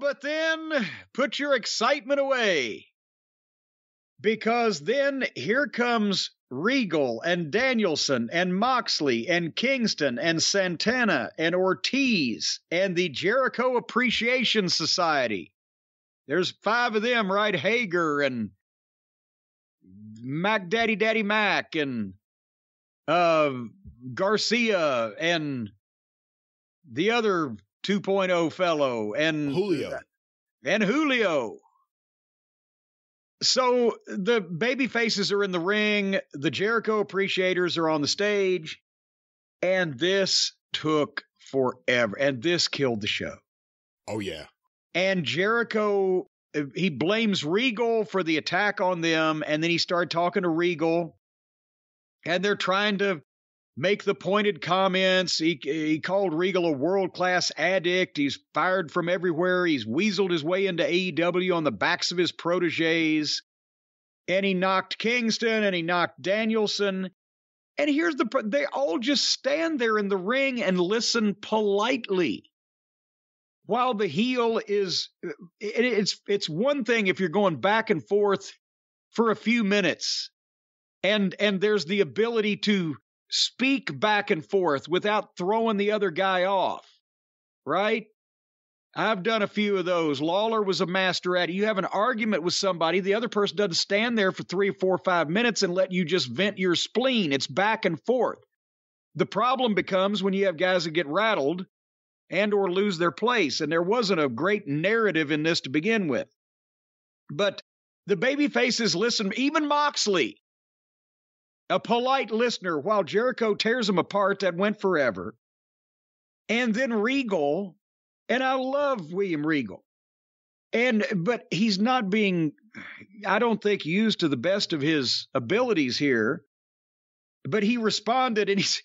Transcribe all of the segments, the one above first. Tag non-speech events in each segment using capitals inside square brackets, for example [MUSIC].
But then put your excitement away. Because then here comes Regal and Danielson and Moxley and Kingston and Santana and Ortiz and the Jericho Appreciation Society. There's five of them, right? Hager and Mac Daddy Daddy Mac and uh, Garcia and the other 2.0 fellow and Julio. and Julio. So the baby faces are in the ring, the Jericho appreciators are on the stage, and this took forever. And this killed the show. Oh yeah. And Jericho, uh, he blames Regal for the attack on them, and then he started talking to Regal, and they're trying to make the pointed comments. He he called Regal a world class addict. He's fired from everywhere. He's weaseled his way into AEW on the backs of his proteges, and he knocked Kingston and he knocked Danielson. And here's the they all just stand there in the ring and listen politely. While the heel is it, it's it's one thing if you're going back and forth for a few minutes and and there's the ability to speak back and forth without throwing the other guy off, right? I've done a few of those. Lawler was a master at it. You have an argument with somebody, the other person doesn't stand there for three, four, five minutes and let you just vent your spleen. It's back and forth. The problem becomes when you have guys that get rattled and or lose their place. And there wasn't a great narrative in this to begin with. But the baby faces listen, even Moxley, a polite listener while Jericho tears him apart that went forever. And then Regal, and I love William Regal. And but he's not being I don't think used to the best of his abilities here. But he responded and he's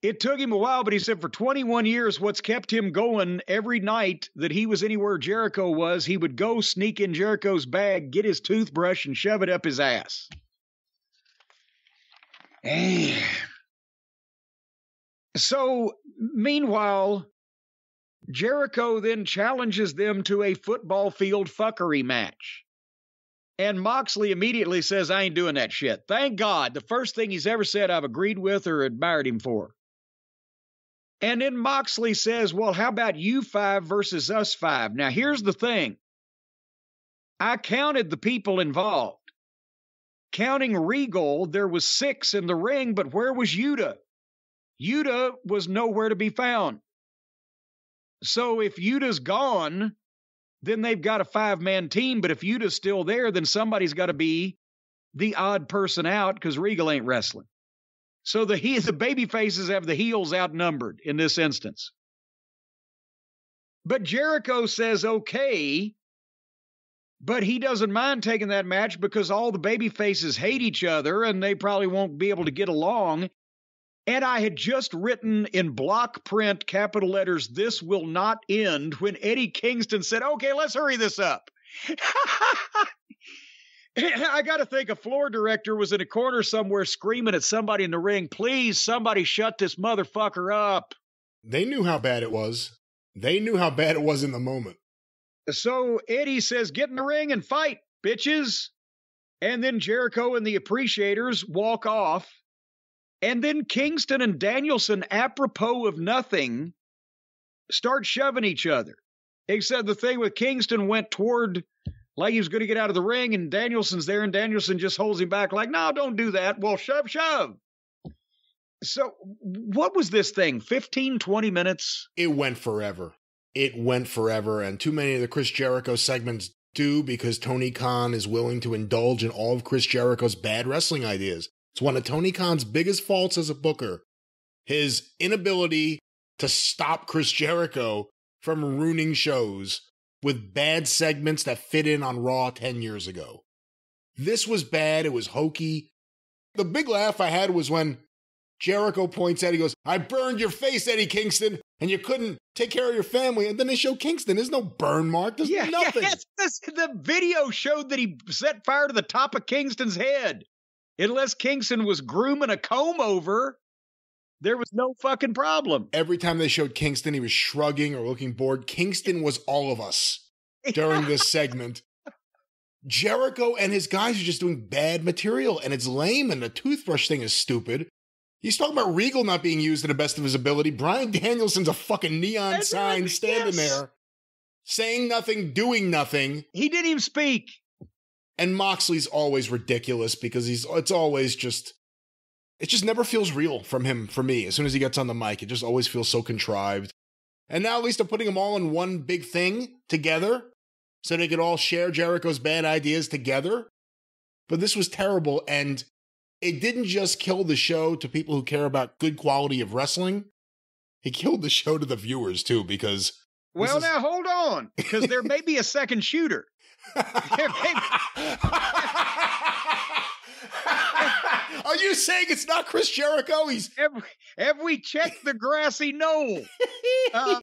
it took him a while, but he said for 21 years, what's kept him going every night that he was anywhere Jericho was, he would go sneak in Jericho's bag, get his toothbrush, and shove it up his ass. Eh. So, meanwhile, Jericho then challenges them to a football field fuckery match. And Moxley immediately says, I ain't doing that shit. Thank God. The first thing he's ever said I've agreed with or admired him for. And then Moxley says, Well, how about you five versus us five? Now, here's the thing I counted the people involved. Counting Regal, there was six in the ring, but where was Yuta? Yuta was nowhere to be found. So if Yuta's gone, then they've got a five man team. But if Yuta's still there, then somebody's got to be the odd person out because Regal ain't wrestling. So the he, the baby faces have the heels outnumbered in this instance. But Jericho says okay, but he doesn't mind taking that match because all the baby faces hate each other and they probably won't be able to get along. And I had just written in block print, capital letters, this will not end when Eddie Kingston said, okay, let's hurry this up. [LAUGHS] I got to think a floor director was in a corner somewhere screaming at somebody in the ring, please, somebody shut this motherfucker up. They knew how bad it was. They knew how bad it was in the moment. So Eddie says, get in the ring and fight, bitches. And then Jericho and the appreciators walk off. And then Kingston and Danielson, apropos of nothing, start shoving each other. Except the thing with Kingston went toward like he was going to get out of the ring, and Danielson's there, and Danielson just holds him back, like, no, don't do that. Well, shove, shove. So, what was this thing? 15, 20 minutes? It went forever. It went forever, and too many of the Chris Jericho segments do because Tony Khan is willing to indulge in all of Chris Jericho's bad wrestling ideas. It's one of Tony Khan's biggest faults as a booker. His inability to stop Chris Jericho from ruining shows with bad segments that fit in on Raw 10 years ago. This was bad. It was hokey. The big laugh I had was when Jericho points out, he goes, I burned your face, Eddie Kingston, and you couldn't take care of your family. And then they show Kingston. There's no burn mark. There's yeah, [LAUGHS] nothing. Yes, this, the video showed that he set fire to the top of Kingston's head. Unless Kingston was grooming a comb over, there was no fucking problem. Every time they showed Kingston, he was shrugging or looking bored. Kingston was all of us. [LAUGHS] during this segment. Jericho and his guys are just doing bad material and it's lame and the toothbrush thing is stupid. He's talking about Regal not being used to the best of his ability. Bryan Danielson's a fucking neon And sign standing there, saying nothing, doing nothing. He didn't even speak. And Moxley's always ridiculous because he's it's always just it just never feels real from him for me. As soon as he gets on the mic, it just always feels so contrived. And now at least they're putting them all in one big thing together so they could all share Jericho's bad ideas together. But this was terrible and it didn't just kill the show to people who care about good quality of wrestling. It killed the show to the viewers too because Well, is- now hold on, because there may be a second shooter. [LAUGHS] Are you saying it's not Chris Jericho? He's Have, have we checked the grassy knoll? Uh, [LAUGHS]